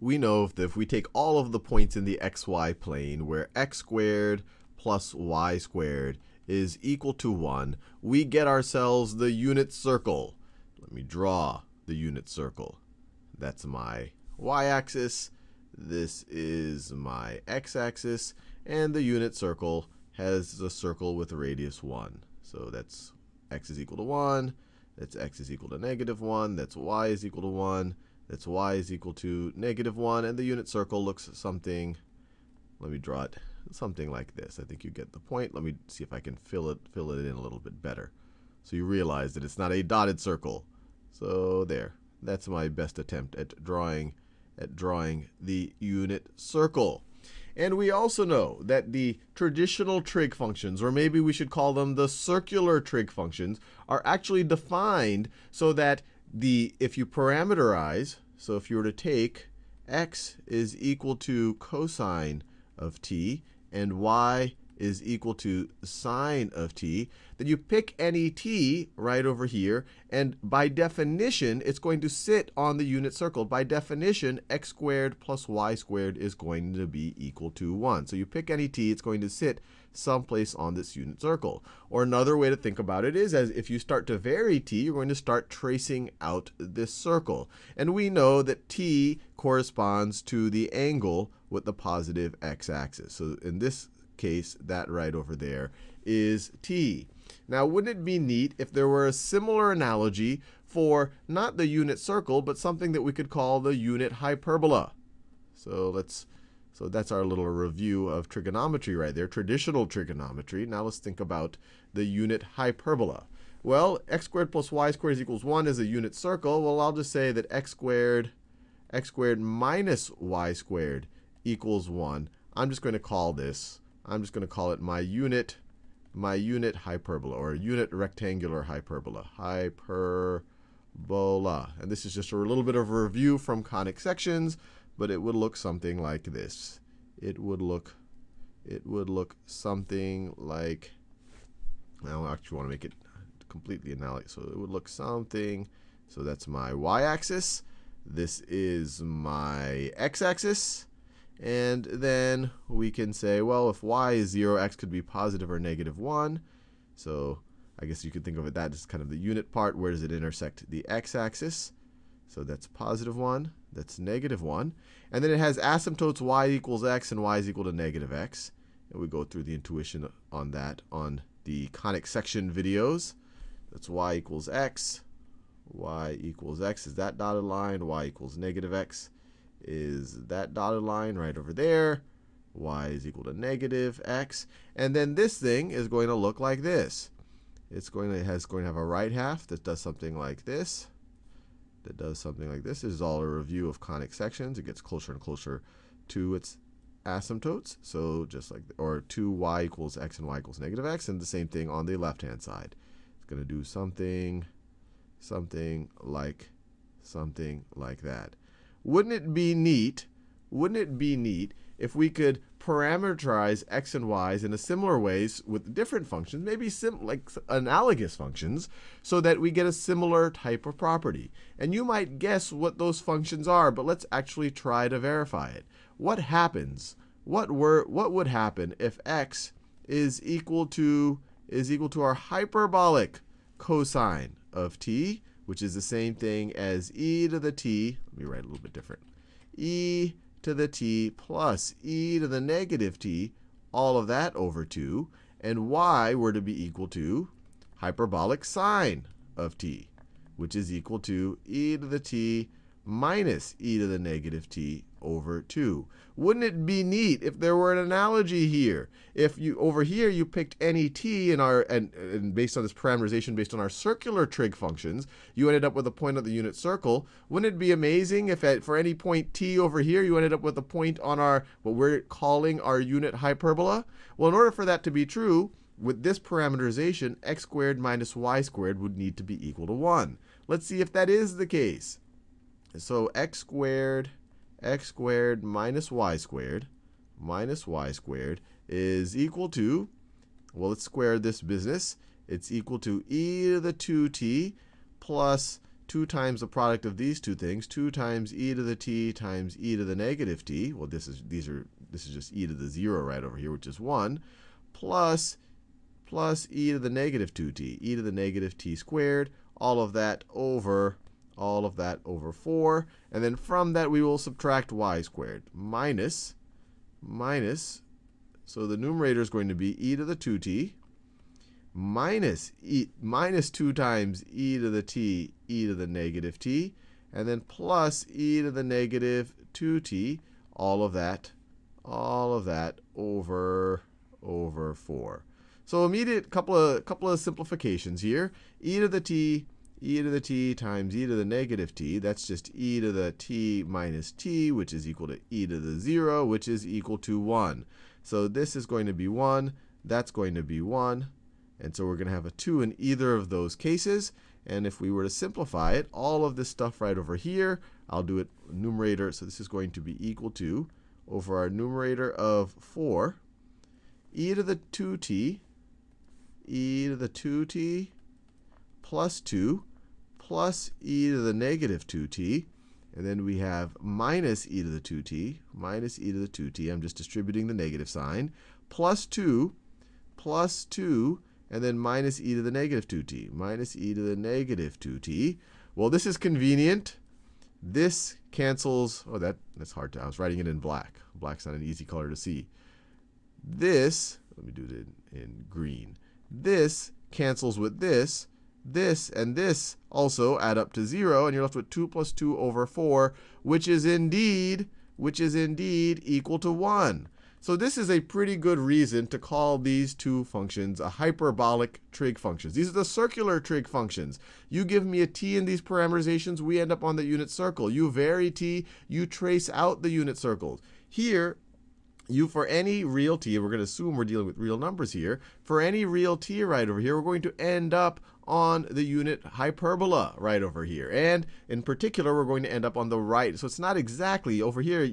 we know that if we take all of the points in the xy plane where x squared plus y squared is equal to 1, we get ourselves the unit circle. Let me draw the unit circle. That's my y-axis. This is my x-axis. And the unit circle has a circle with a radius 1. So that's x is equal to 1. That's x is equal to negative 1. That's y is equal to 1. That's y is equal to negative 1. And the unit circle looks something, let me draw it, something like this. I think you get the point. Let me see if I can fill it, fill it in a little bit better. So you realize that it's not a dotted circle. So there. That's my best attempt at drawing at drawing the unit circle. And we also know that the traditional trig functions, or maybe we should call them the circular trig functions, are actually defined so that the if you parameterize, so if you were to take x is equal to cosine of t and y is equal to sine of t, then you pick any t right over here, and by definition, it's going to sit on the unit circle. By definition, x squared plus y squared is going to be equal to 1. So you pick any t, it's going to sit someplace on this unit circle. Or another way to think about it is as if you start to vary t, you're going to start tracing out this circle. And we know that t corresponds to the angle with the positive x-axis. So in this case, that right over there is t. Now, wouldn't it be neat if there were a similar analogy for not the unit circle, but something that we could call the unit hyperbola? So let's so that's our little review of trigonometry right there, traditional trigonometry. Now let's think about the unit hyperbola. Well, x squared plus y squared is equals 1 is a unit circle. Well, I'll just say that x squared x squared minus y squared equals 1. I'm just going to call this I'm just going to call it my unit, my unit hyperbola, or unit rectangular hyperbola. Hyperbola. And this is just a little bit of a review from conic sections, but it would look something like this. It would look, it would look something like, I don't actually want to make it completely analogous. So it would look something, so that's my y-axis. This is my x-axis. And then we can say, well, if y is 0, x could be positive or negative 1. So I guess you could think of it that as kind of the unit part. Where does it intersect the x-axis? So that's positive 1. That's negative 1. And then it has asymptotes y equals x and y is equal to negative x. And we go through the intuition on that on the conic section videos. That's y equals x. y equals x is that dotted line. y equals negative x is that dotted line right over there. y is equal to negative x. And then this thing is going to look like this. It's going to, has going to have a right half that does something like this. That does something like this. This is all a review of conic sections. It gets closer and closer to its asymptotes. So just like, or 2y equals x and y equals negative x. And the same thing on the left-hand side. It's going to do something, something like, something like that. Wouldn't it be neat? Wouldn't it be neat if we could parameterize x and y's in a similar ways with different functions, maybe sim like analogous functions, so that we get a similar type of property. And you might guess what those functions are, but let's actually try to verify it. What happens? What were what would happen if x is equal to is equal to our hyperbolic cosine of t which is the same thing as e to the t, let me write a little bit different, e to the t plus e to the negative t, all of that over 2, and y were to be equal to hyperbolic sine of t, which is equal to e to the t minus e to the negative t over 2. Wouldn't it be neat if there were an analogy here? If you over here you picked any t in our and, and based on this parameterization based on our circular trig functions, you ended up with a point of the unit circle. Wouldn't it be amazing if at, for any point t over here you ended up with a point on our what we're calling our unit hyperbola? Well, in order for that to be true, with this parameterization, x squared minus y squared would need to be equal to 1. Let's see if that is the case. So x squared x squared minus y squared minus y squared is equal to, well, let's square this business. It's equal to e to the 2t plus 2 times the product of these two things, 2 times e to the t times e to the negative t. Well, this is these are this is just e to the 0 right over here, which is 1, plus plus e to the negative 2t, e to the negative t squared, all of that over all of that over 4. And then from that, we will subtract y squared minus, minus, so the numerator is going to be e to the 2t minus, e, minus 2 times e to the t, e to the negative t, and then plus e to the negative 2t, all of that, all of that over, over 4. So immediate couple of, couple of simplifications here. e to the t e to the t times e to the negative t. That's just e to the t minus t, which is equal to e to the 0, which is equal to 1. So this is going to be 1. That's going to be 1. And so we're going to have a 2 in either of those cases. And if we were to simplify it, all of this stuff right over here, I'll do it numerator. So this is going to be equal to, over our numerator of 4, e to the 2t, e to the 2t plus 2 plus e to the negative 2t. And then we have minus e to the 2t, minus e to the 2t. I'm just distributing the negative sign. Plus 2, plus 2, and then minus e to the negative 2t, minus e to the negative 2t. Well, this is convenient. This cancels, oh, that, that's hard to, I was writing it in black. Black's not an easy color to see. This, let me do it in, in green. This cancels with this, this and this also add up to 0, and you're left with 2 plus 2 over 4, which is indeed, which is indeed equal to 1. So this is a pretty good reason to call these two functions a hyperbolic trig functions. These are the circular trig functions. You give me a t in these parameterizations, we end up on the unit circle. You vary t, you trace out the unit circles. Here, you for any real t, we're going to assume we're dealing with real numbers here, for any real t right over here, we're going to end up on the unit hyperbola right over here. And in particular, we're going to end up on the right. So it's not exactly over here,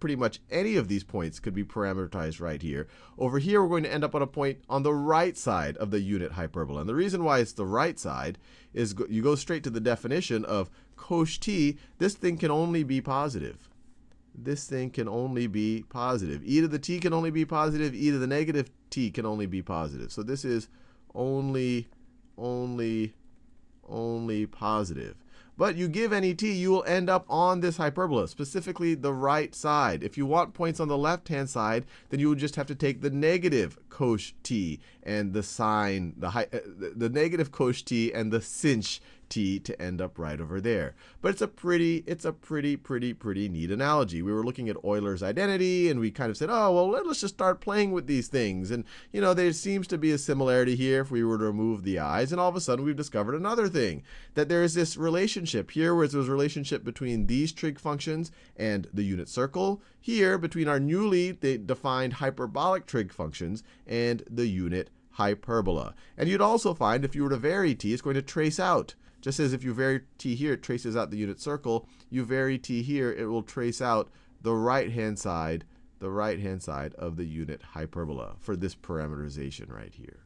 pretty much any of these points could be parameterized right here. Over here, we're going to end up on a point on the right side of the unit hyperbola. And the reason why it's the right side is you go straight to the definition of cosh t. This thing can only be positive this thing can only be positive. e to the t can only be positive. e to the negative t can only be positive. So this is only, only, only positive. But you give any t, you will end up on this hyperbola, specifically the right side. If you want points on the left-hand side, then you would just have to take the negative cosh t and the sine, the, uh, the negative cosh t and the sinh t to end up right over there. But it's a pretty, it's a pretty, pretty, pretty neat analogy. We were looking at Euler's identity, and we kind of said, oh, well, let's just start playing with these things. And, you know, there seems to be a similarity here if we were to remove the i's, and all of a sudden we've discovered another thing, that there is this relationship here, where there's a relationship between these trig functions and the unit circle, here between our newly defined hyperbolic trig functions and the unit hyperbola. And you'd also find if you were to vary t, it's going to trace out just as if you vary t here, it traces out the unit circle. You vary t here, it will trace out the right-hand side, the right-hand side of the unit hyperbola for this parameterization right here.